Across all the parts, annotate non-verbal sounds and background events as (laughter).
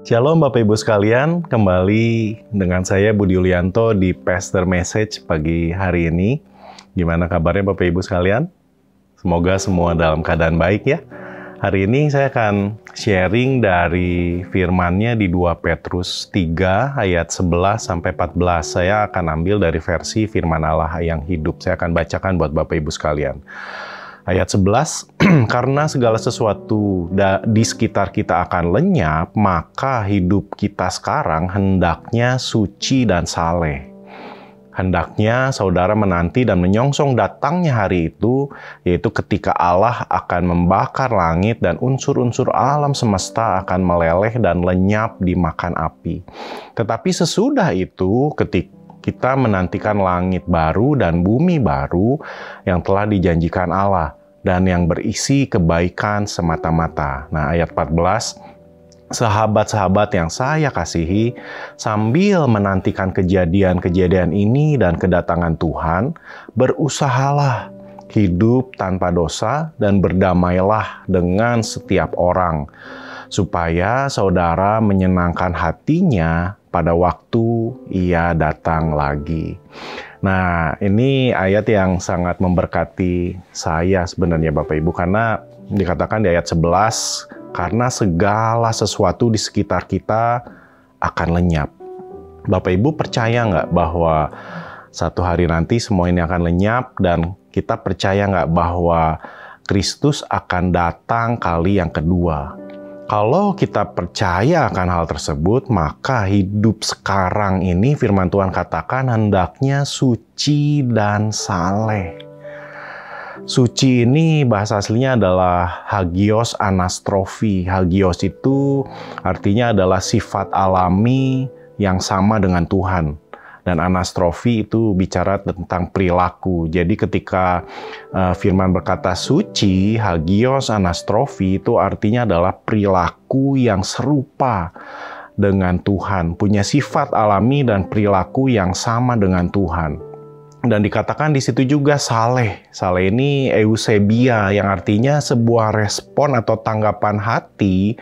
Shalom Bapak Ibu sekalian, kembali dengan saya Budi Yulianto di Pastor Message pagi hari ini. Gimana kabarnya Bapak Ibu sekalian? Semoga semua dalam keadaan baik ya. Hari ini saya akan sharing dari firmannya di 2 Petrus 3 ayat 11 sampai 14. Saya akan ambil dari versi firman Allah yang hidup. Saya akan bacakan buat Bapak Ibu sekalian. Ayat 11, (clears throat) karena segala sesuatu di sekitar kita akan lenyap, maka hidup kita sekarang hendaknya suci dan saleh. Hendaknya saudara menanti dan menyongsong datangnya hari itu, yaitu ketika Allah akan membakar langit dan unsur-unsur alam semesta akan meleleh dan lenyap dimakan api. Tetapi sesudah itu, ketika kita menantikan langit baru dan bumi baru yang telah dijanjikan Allah dan yang berisi kebaikan semata-mata. Nah, ayat 14 Sahabat-sahabat yang saya kasihi, sambil menantikan kejadian-kejadian ini dan kedatangan Tuhan, berusahalah hidup tanpa dosa dan berdamailah dengan setiap orang, supaya saudara menyenangkan hatinya pada waktu ia datang lagi. Nah, ini ayat yang sangat memberkati saya sebenarnya Bapak Ibu karena dikatakan di ayat 11 karena segala sesuatu di sekitar kita akan lenyap. Bapak Ibu percaya nggak bahwa satu hari nanti semua ini akan lenyap dan kita percaya nggak bahwa Kristus akan datang kali yang kedua. Kalau kita percaya akan hal tersebut, maka hidup sekarang ini firman Tuhan katakan hendaknya suci dan saleh. Suci ini bahasa aslinya adalah hagios anastrofi. Hagios itu artinya adalah sifat alami yang sama dengan Tuhan dan anastrofi itu bicara tentang perilaku. Jadi ketika uh, firman berkata suci, hagios anastrofi itu artinya adalah perilaku yang serupa dengan Tuhan, punya sifat alami dan perilaku yang sama dengan Tuhan. Dan dikatakan di situ juga saleh. Saleh ini eusebia yang artinya sebuah respon atau tanggapan hati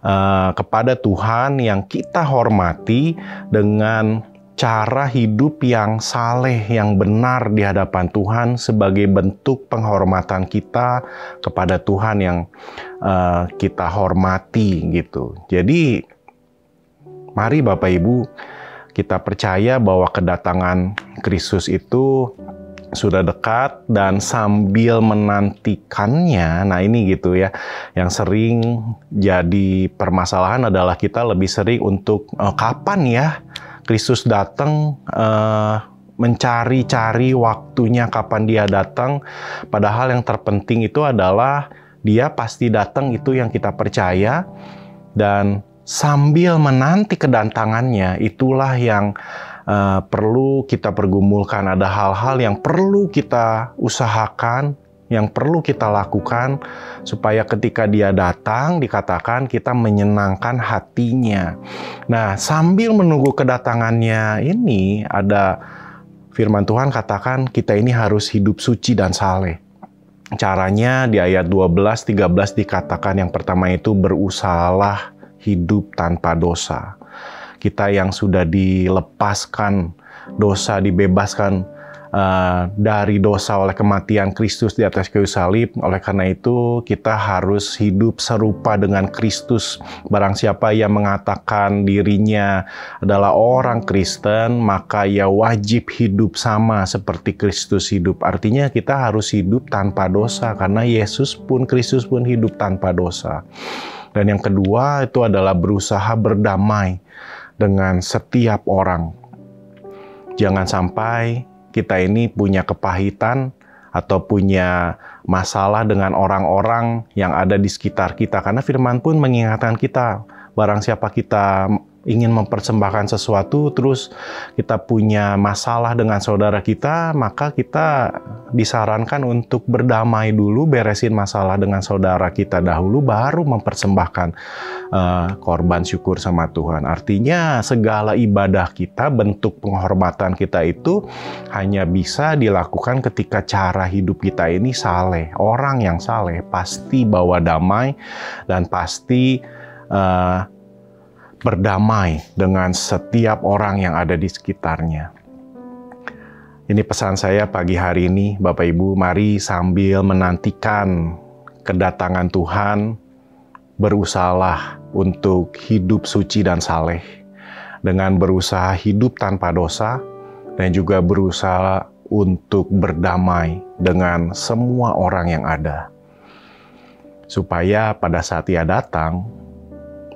uh, kepada Tuhan yang kita hormati dengan cara hidup yang saleh, yang benar di hadapan Tuhan sebagai bentuk penghormatan kita kepada Tuhan yang uh, kita hormati gitu. Jadi mari Bapak Ibu kita percaya bahwa kedatangan Kristus itu sudah dekat dan sambil menantikannya, nah ini gitu ya, yang sering jadi permasalahan adalah kita lebih sering untuk uh, kapan ya Kristus datang uh, mencari-cari waktunya kapan dia datang. Padahal yang terpenting itu adalah dia pasti datang itu yang kita percaya dan sambil menanti kedatangannya itulah yang uh, perlu kita pergumulkan. Ada hal-hal yang perlu kita usahakan yang perlu kita lakukan supaya ketika dia datang dikatakan kita menyenangkan hatinya. Nah, sambil menunggu kedatangannya ini ada firman Tuhan katakan kita ini harus hidup suci dan saleh. Caranya di ayat 12 13 dikatakan yang pertama itu berusahalah hidup tanpa dosa. Kita yang sudah dilepaskan dosa dibebaskan uh, dari dosa oleh kematian Kristus di atas kayu salib. Oleh karena itu, kita harus hidup serupa dengan Kristus. Barang siapa yang mengatakan dirinya adalah orang Kristen, maka ia wajib hidup sama seperti Kristus hidup. Artinya kita harus hidup tanpa dosa karena Yesus pun Kristus pun hidup tanpa dosa. Dan yang kedua itu adalah berusaha berdamai dengan setiap orang. Jangan sampai kita ini punya kepahitan atau punya masalah dengan orang-orang yang ada di sekitar kita. Karena firman pun mengingatkan kita barang siapa kita ingin mempersembahkan sesuatu terus kita punya masalah dengan saudara kita, maka kita disarankan untuk berdamai dulu, beresin masalah dengan saudara kita dahulu baru mempersembahkan uh, korban syukur sama Tuhan. Artinya segala ibadah kita, bentuk penghormatan kita itu hanya bisa dilakukan ketika cara hidup kita ini saleh. Orang yang saleh pasti bawa damai dan pasti uh, berdamai dengan setiap orang yang ada di sekitarnya. Ini pesan saya pagi hari ini, Bapak Ibu, mari sambil menantikan kedatangan Tuhan, berusahalah untuk hidup suci dan saleh, dengan berusaha hidup tanpa dosa, dan juga berusaha untuk berdamai dengan semua orang yang ada. Supaya pada saat ia datang,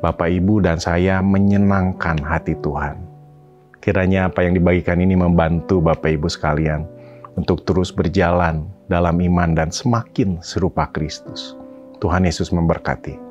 Bapak, Ibu, dan saya menyenangkan hati Tuhan. Kiranya apa yang dibagikan ini membantu Bapak, Ibu sekalian untuk terus berjalan dalam iman dan semakin serupa Kristus. Tuhan Yesus memberkati.